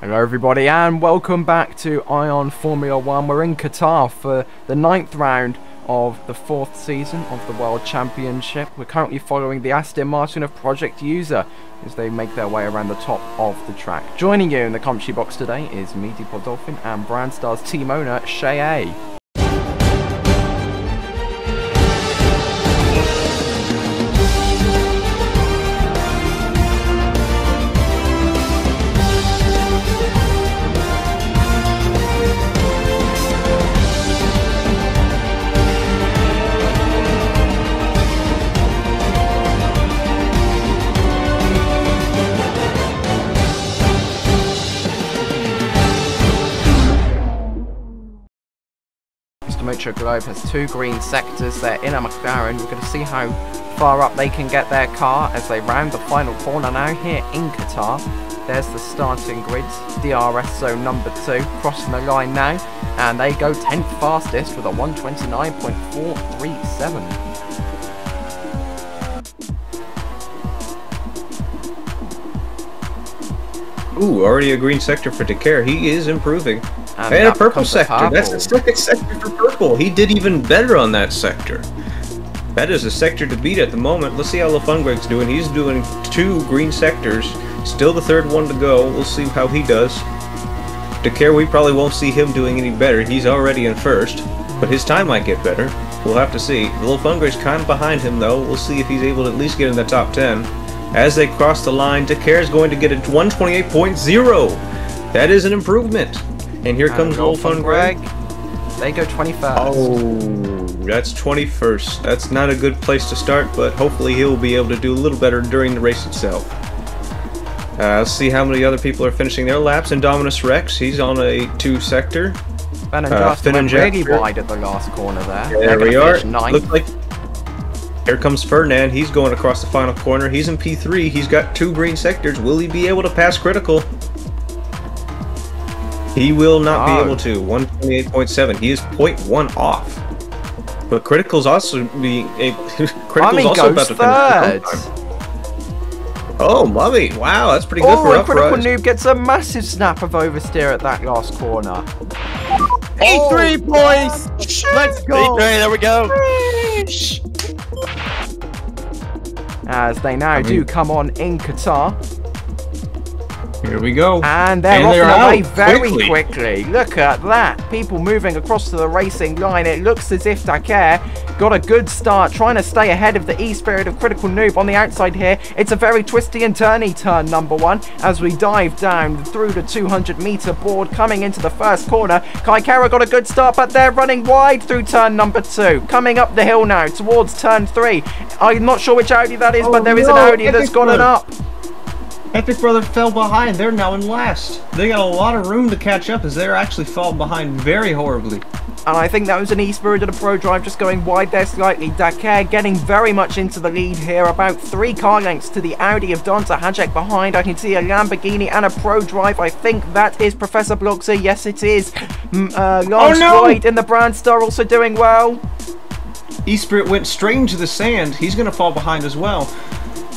Hello everybody and welcome back to Ion Formula One. We're in Qatar for the ninth round of the fourth season of the World Championship. We're currently following the Aston Martin of Project User as they make their way around the top of the track. Joining you in the commentary box today is me, Dolphin, and Brandstar's team owner, Shay A. Motor Globe has two green sectors. They're in a McLaren. We're going to see how far up they can get their car as they round the final corner now here in Qatar. There's the starting grid, DRS zone number two, crossing the line now, and they go 10th fastest with a 129.437. Ooh, already a green sector for Decare. He is improving. And, and a purple sector. Purple. That's the second sector for purple. He did even better on that sector. That is a sector to beat at the moment. Let's see how LaFungreg's doing. He's doing two green sectors. Still the third one to go. We'll see how he does. Decare, we probably won't see him doing any better. He's already in first. But his time might get better. We'll have to see. LaFungreg's kind of behind him, though. We'll see if he's able to at least get in the top 10. As they cross the line, Decare is going to get a 128.0. That is an improvement. And here comes Wolf on Greg. They go 21st. Oh, that's 21st. That's not a good place to start, but hopefully he'll be able to do a little better during the race itself. Uh, let's see how many other people are finishing their laps. Indominus Rex, he's on a two sector. Ben and uh, Justin went really wide at the last corner there. There we are. Looks like here comes Fernand. He's going across the final corner. He's in P3. He's got two green sectors. Will he be able to pass critical? He will not oh. be able to. 128.7. He is 0.1 off. But Critical's also being a Critical's also about to third. finish. Oh, Mummy! Wow, that's pretty good oh, for a Critical Noob gets a massive snap of oversteer at that last corner. E3 boys! Let's go! E3, there we go! as they now I mean, do come on in Qatar. Here we go. And they're and off they're away very quickly. quickly. Look at that. People moving across to the racing line. It looks as if Dakar got a good start, trying to stay ahead of the E-Spirit of Critical Noob on the outside here. It's a very twisty and turny turn, number one, as we dive down through the 200 meter board, coming into the first corner. Kaikara got a good start, but they're running wide through turn number two. Coming up the hill now towards turn three. I'm not sure which Audi that is, oh, but there is no, an Audi that's got it up. Epic Brother fell behind. They're now in last. They got a lot of room to catch up as they're actually falling behind very horribly. And I think that was an E-Spirit and a Pro Drive just going wide there slightly. Dakar getting very much into the lead here, about three car lengths to the Audi of Donta Hajek behind. I can see a Lamborghini and a Pro Drive. I think that is Professor Bloxer. Yes, it is. Uh, Lance oh, no! Lloyd in the Brandstar also doing well. E-Spirit went straight into the sand. He's going to fall behind as well.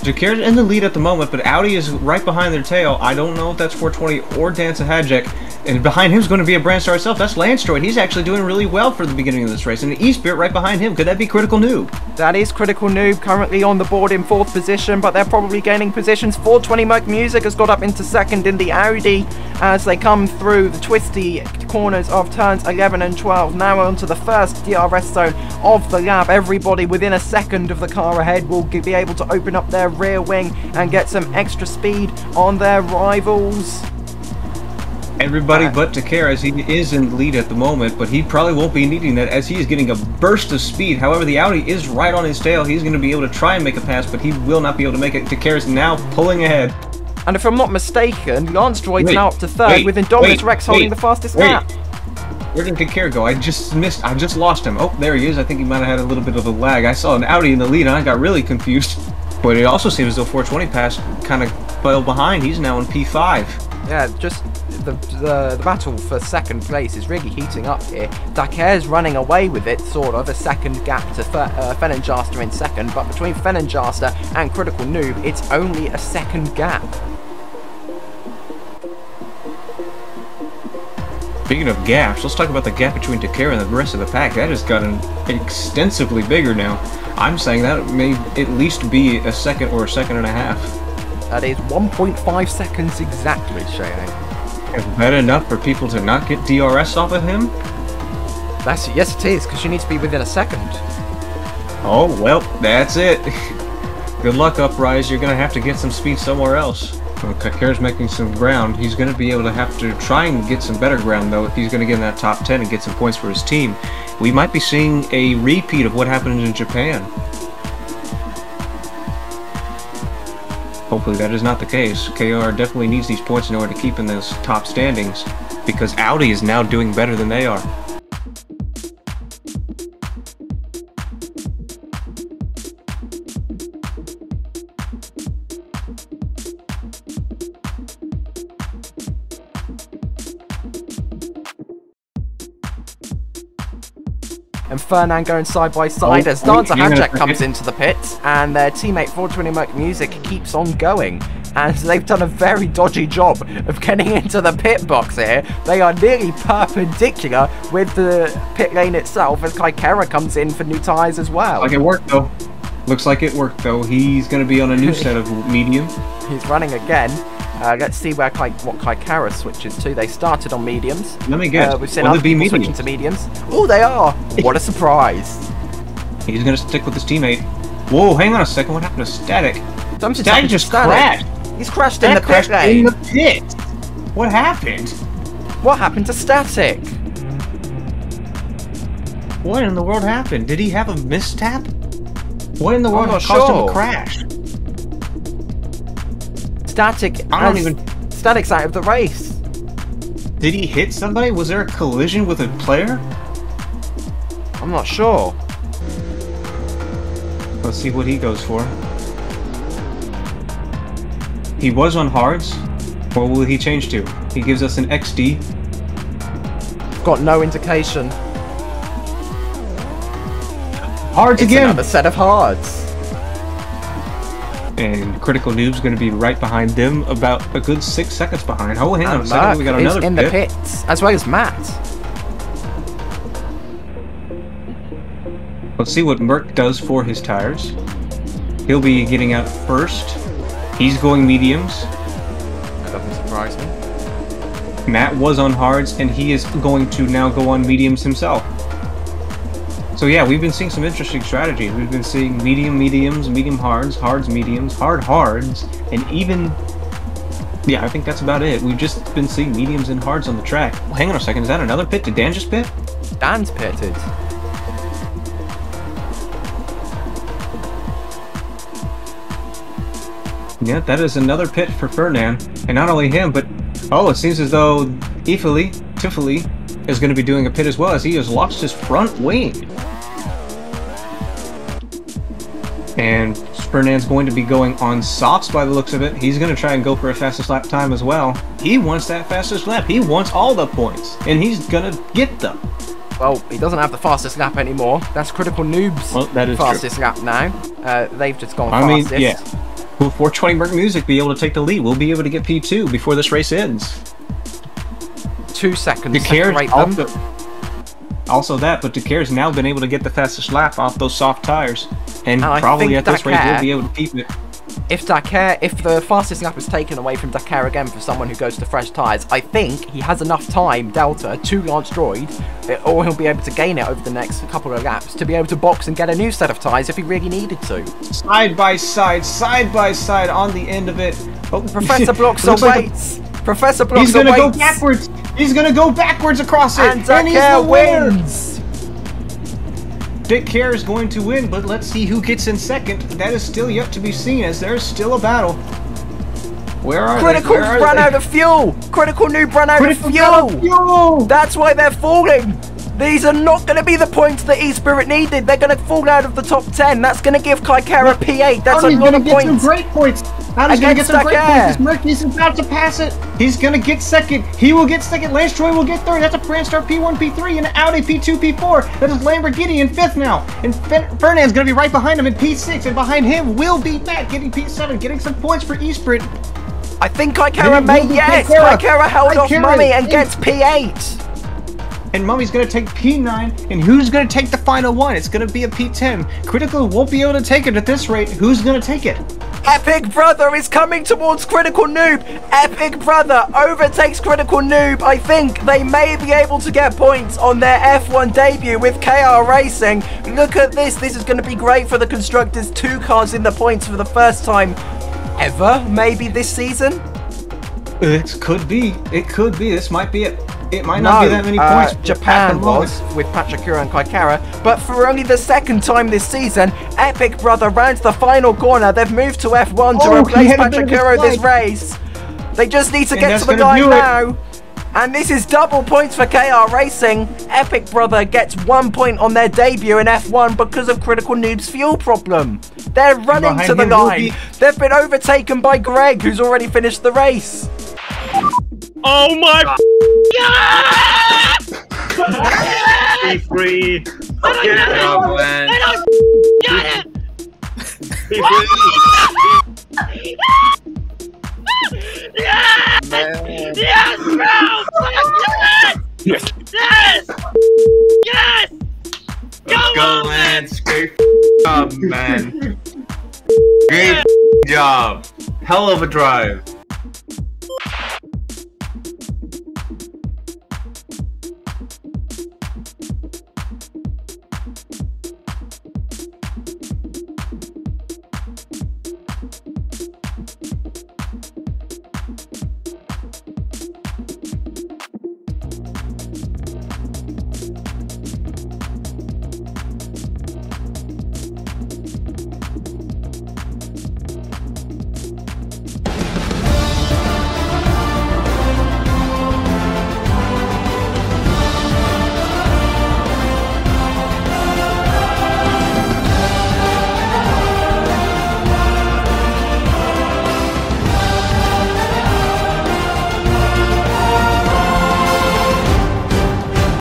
Jakar's in the lead at the moment, but Audi is right behind their tail. I don't know if that's 420 or Danza Hadjek. And behind him is going to be a Brandstar itself. That's Landstroid. He's actually doing really well for the beginning of this race. And E-Spirit right behind him. Could that be Critical Noob? That is Critical Noob, currently on the board in fourth position, but they're probably gaining positions. 420 Merc Music has got up into second in the Audi as they come through the twisty corners of turns 11 and 12. Now onto the first DRS zone of the lap. Everybody within a second of the car ahead will be able to open up their rear wing and get some extra speed on their rivals. Everybody uh, but Takara, as he is in the lead at the moment, but he probably won't be needing that as he is getting a burst of speed. However, the Audi is right on his tail. He's going to be able to try and make a pass, but he will not be able to make it. Takara is now pulling ahead. And if I'm not mistaken, Lance Droid's now up to third, wait, with Indominus wait, Rex holding wait, the fastest lap. Where did Takara go? I just missed. I just lost him. Oh, there he is. I think he might have had a little bit of a lag. I saw an Audi in the lead, and I got really confused. But it also seems as though 420 pass kind of fell behind. He's now in P5. Yeah, just the, the, the battle for second place is really heating up here. Dakar's running away with it, sort of, a second gap to uh, Fenenjaster in second, but between Fenenjaster and Critical Noob, it's only a second gap. Speaking of gaps, let's talk about the gap between Takara and the rest of the pack. That has gotten extensively bigger now. I'm saying that may at least be a second or a second and a half. That is 1.5 seconds exactly, Cheyenne. Is that enough for people to not get DRS off of him? That's Yes, it is, because you need to be within a second. Oh, well, that's it. Good luck, Uprise. You're going to have to get some speed somewhere else. Kakera's making some ground. He's going to be able to have to try and get some better ground, though, if he's going to get in that top 10 and get some points for his team. We might be seeing a repeat of what happened in Japan. Hopefully that is not the case. KR definitely needs these points in order to keep in those top standings, because Audi is now doing better than they are. And Fernand going side by side oh, as Dancer Hajek comes into the pit, and their teammate 420 Merc Music keeps on going. And they've done a very dodgy job of getting into the pit box here. They are nearly perpendicular with the pit lane itself as Kaikera comes in for new tyres as well. Like it worked though. Looks like it worked though. He's going to be on a new set of medium. He's running again. Uh, let's see where Kai, what Kaikara switches to. They started on mediums. Let me guess. Uh, we've seen other people switching to mediums. Oh, they are! What a surprise! He's going to stick with his teammate. Whoa, hang on a second. What happened to Static? Something Static just Static. crashed. He's crashed Static in the pit crashed in the pit. What happened? What happened to Static? What in the world happened? Did he have a mistap? What in the world caused sure. him to crash? Static. I don't even. Static side of the race. Did he hit somebody? Was there a collision with a player? I'm not sure. Let's see what he goes for. He was on hards. What will he change to? He gives us an XD. Got no indication. Hards it's again. Another set of hards and Critical Noob's going to be right behind them, about a good six seconds behind. Oh, hang on a second, we got another in pit. the pits, as well as Matt. Let's see what Merc does for his tires. He'll be getting out first. He's going mediums. That doesn't surprise me. Matt was on hards, and he is going to now go on mediums himself. So yeah, we've been seeing some interesting strategies. We've been seeing medium mediums, medium hards, hards mediums, hard hards, and even... Yeah, I think that's about it. We've just been seeing mediums and hards on the track. Well, hang on a second, is that another pit? Did Dan just pit? Dan's pitted. Yeah, that is another pit for Fernand. And not only him, but... Oh, it seems as though Ifili, Tifili, is going to be doing a pit as well as he has lost his front wing. And Fernand's going to be going on softs by the looks of it. He's going to try and go for a fastest lap time as well. He wants that fastest lap. He wants all the points. And he's going to get them. Well, he doesn't have the fastest lap anymore. That's Critical Noob's well, that is fastest true. lap now. Uh, they've just gone I fastest. mean, yeah. Will 420 Merc Music be able to take the lead? We'll be able to get P2 before this race ends. Two seconds them. Also, also that, but has now been able to get the fastest lap off those soft tires. And, and probably at this rate he'll be able to keep it. If Dakar, if the fastest lap is taken away from Dakar again for someone who goes to fresh tyres, I think he has enough time, Delta, to Lance Droid, eh, or he'll be able to gain it over the next couple of laps to be able to box and get a new set of tyres if he really needed to. Side by side, side by side on the end of it. Oh, Professor Blocks awaits. Like Professor Blocks He's gonna go backwards. He's gonna go backwards across it, and, and he's the wins. Dick Care is going to win, but let's see who gets in second. That is still yet to be seen, as there's still a battle. Where are Critical they? run out of fuel! Critical Noob run out Critical of fuel! fuel! That's why they're falling! These are not going to be the points that E-Spirit needed. They're going to fall out of the top 10. That's going to give Kaikara P8. That's a lot of points. Some great points. Going to get some great points? Murky's about to pass it. He's going to get second. He will get second. Lance Troy will get third. That's a Brandstar P1, P3, and an Audi P2, P4. That is Lamborghini in fifth now. And Fernand's going to be right behind him in P6. And behind him will be Matt getting P7, getting some points for E-Spirit. I think Kaikara may, yes. Kaikara held off Mummy and gets P8. and Mummy's gonna take P9, and who's gonna take the final one? It's gonna be a P10. Critical won't be able to take it at this rate. Who's gonna take it? Epic Brother is coming towards Critical Noob. Epic Brother overtakes Critical Noob. I think they may be able to get points on their F1 debut with KR Racing. Look at this. This is going to be great for the constructors. Two cars in the points for the first time ever, maybe this season. It could be. It could be. This might be it. It might not no, be that many uh, points. Japan was with Pachakura and Kaikara, but for only the second time this season, Epic Brother rounds the final corner. They've moved to F1 to oh, replace Pachakura this race. They just need to and get to the guy now. And this is double points for KR Racing. Epic Brother gets one point on their debut in F1 because of Critical Noob's fuel problem. They're running to the line. They've been overtaken by Greg, who's already finished the race. Oh my Be free. Get out, man. Get it. Be free. Yes! Man. Yes, bro! Yes! Yes! Yes! Go, Let's go, Lance. Great job, man. Great job. Hell of a drive.